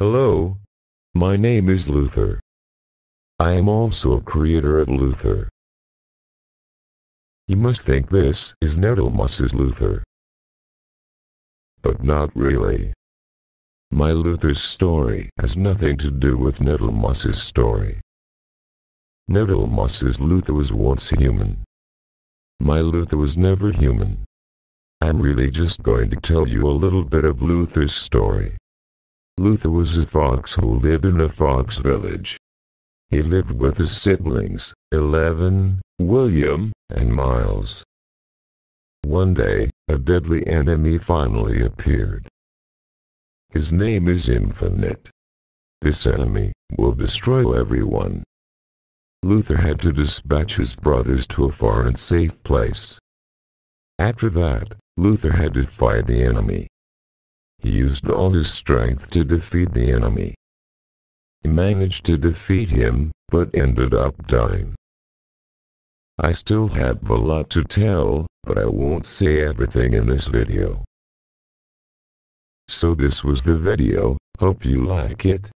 Hello. My name is Luther. I am also a creator of Luther. You must think this is Nettlemoss's Luther. But not really. My Luther's story has nothing to do with Nettlemoss's story. Nettlemoss's Luther was once human. My Luther was never human. I'm really just going to tell you a little bit of Luther's story. Luther was a fox who lived in a fox village. He lived with his siblings, Eleven, William, and Miles. One day, a deadly enemy finally appeared. His name is Infinite. This enemy will destroy everyone. Luther had to dispatch his brothers to a far and safe place. After that, Luther had to fight the enemy. He used all his strength to defeat the enemy. He managed to defeat him, but ended up dying. I still have a lot to tell, but I won't say everything in this video. So this was the video, hope you like it,